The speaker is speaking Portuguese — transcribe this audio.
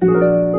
Música